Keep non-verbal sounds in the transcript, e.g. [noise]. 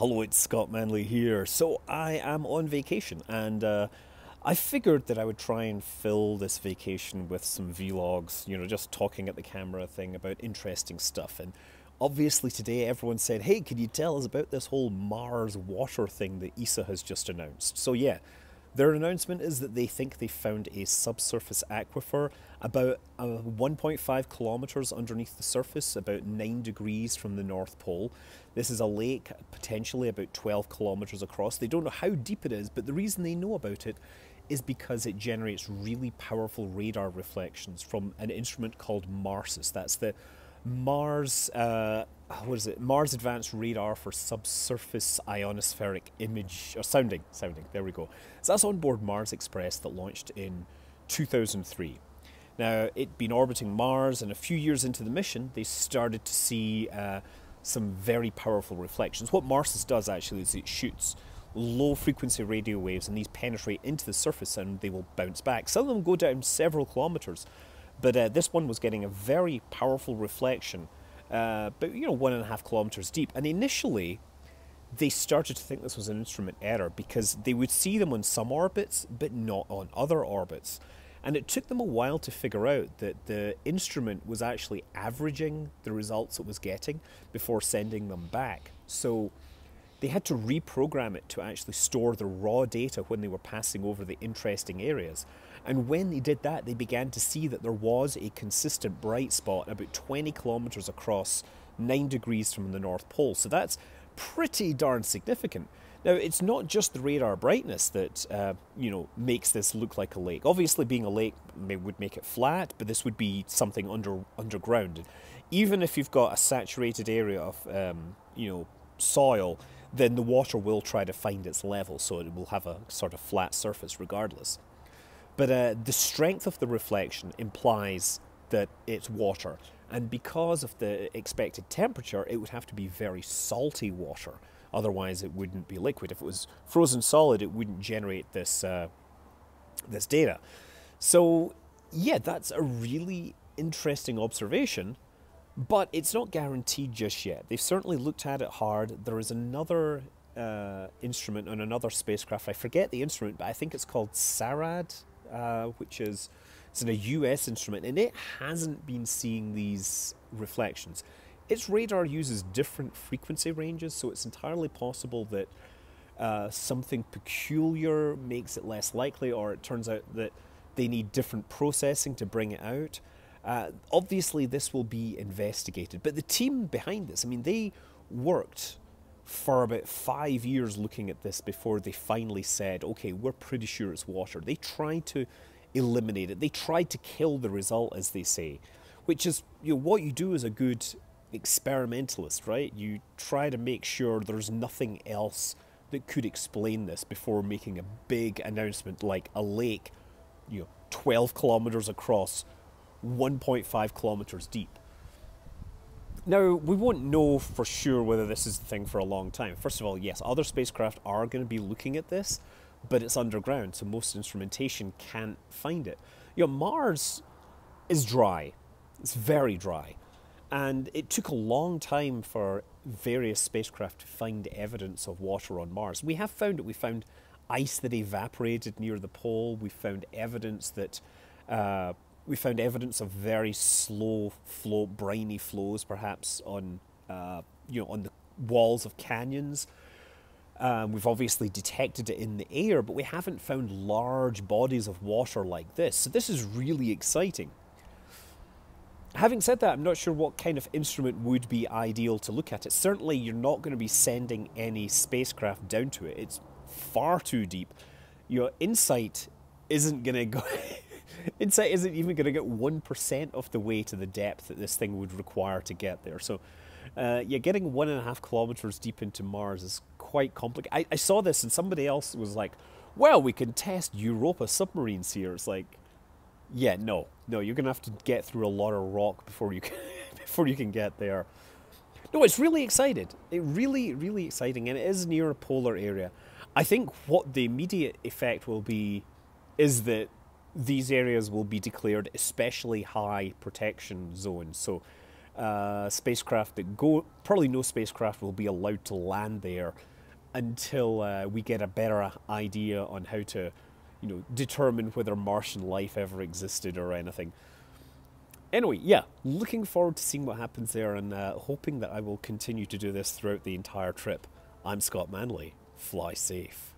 Hello, it's Scott Manley here. So, I am on vacation and uh, I figured that I would try and fill this vacation with some vlogs, you know, just talking at the camera thing about interesting stuff. And obviously, today everyone said, Hey, can you tell us about this whole Mars water thing that ESA has just announced? So, yeah, their announcement is that they think they found a subsurface aquifer about uh, 1.5 kilometers underneath the surface, about 9 degrees from the North Pole. This is a lake potentially about 12 kilometers across. They don't know how deep it is, but the reason they know about it is because it generates really powerful radar reflections from an instrument called MARSIS. That's the Mars, uh, what is it? Mars Advanced Radar for Subsurface Ionospheric Image, or sounding, sounding, there we go. So that's on board Mars Express that launched in 2003. Now, it'd been orbiting Mars, and a few years into the mission, they started to see uh, some very powerful reflections. What MARSIS does actually is it shoots low frequency radio waves, and these penetrate into the surface and they will bounce back. Some of them go down several kilometers. But uh, this one was getting a very powerful reflection, uh, but you know, one and a half kilometers deep. And initially, they started to think this was an instrument error because they would see them on some orbits, but not on other orbits. And it took them a while to figure out that the instrument was actually averaging the results it was getting before sending them back. So they had to reprogram it to actually store the raw data when they were passing over the interesting areas. And when they did that, they began to see that there was a consistent bright spot about 20 kilometers across, 9 degrees from the North Pole. So that's pretty darn significant. Now, it's not just the radar brightness that uh, you know makes this look like a lake. Obviously, being a lake may, would make it flat, but this would be something under underground. Even if you've got a saturated area of um, you know soil, then the water will try to find its level, so it will have a sort of flat surface regardless. But uh, the strength of the reflection implies that it's water, and because of the expected temperature, it would have to be very salty water. Otherwise, it wouldn't be liquid. If it was frozen solid, it wouldn't generate this uh, this data. So, yeah, that's a really interesting observation but it's not guaranteed just yet. They've certainly looked at it hard. There is another uh, instrument on another spacecraft. I forget the instrument, but I think it's called SHARAD, uh, which is it's a US instrument, and it hasn't been seeing these reflections. Its radar uses different frequency ranges, so it's entirely possible that uh, something peculiar makes it less likely, or it turns out that they need different processing to bring it out. Uh, obviously, this will be investigated, but the team behind this, I mean, they worked for about five years looking at this before they finally said, okay, we're pretty sure it's water. They tried to eliminate it, they tried to kill the result, as they say, which is you know, what you do as a good experimentalist, right? You try to make sure there's nothing else that could explain this before making a big announcement like a lake, you know, 12 kilometers across 1.5 kilometers deep. Now, we won't know for sure whether this is the thing for a long time. First of all, yes, other spacecraft are going to be looking at this, but it's underground, so most instrumentation can't find it. You know, Mars is dry, it's very dry, and it took a long time for various spacecraft to find evidence of water on Mars. We have found it. We found ice that evaporated near the pole, we found evidence that. Uh, we found evidence of very slow flow, briny flows, perhaps on uh, you know on the walls of canyons. Um, we've obviously detected it in the air, but we haven't found large bodies of water like this. So this is really exciting. Having said that, I'm not sure what kind of instrument would be ideal to look at it. Certainly, you're not going to be sending any spacecraft down to it. It's far too deep. Your InSight isn't going to go. [laughs] InSight isn't even going to get 1% of the way to the depth that this thing would require to get there. So, uh, yeah, getting one and a half kilometers deep into Mars is quite complicated. I, I saw this and somebody else was like, well, we can test Europa submarines here. It's like, yeah, no, no, you're going to have to get through a lot of rock before you can, [laughs] before you can get there. No, it's really excited. It really, really exciting, and it is near a polar area. I think what the immediate effect will be is that these areas will be declared especially high protection zones. So uh, spacecraft that go. Probably no spacecraft will be allowed to land there until uh, we get a better idea on how to, you know, determine whether Martian life ever existed or anything. Anyway, yeah, looking forward to seeing what happens there and uh, hoping that I will continue to do this throughout the entire trip. I'm Scott Manley. Fly safe.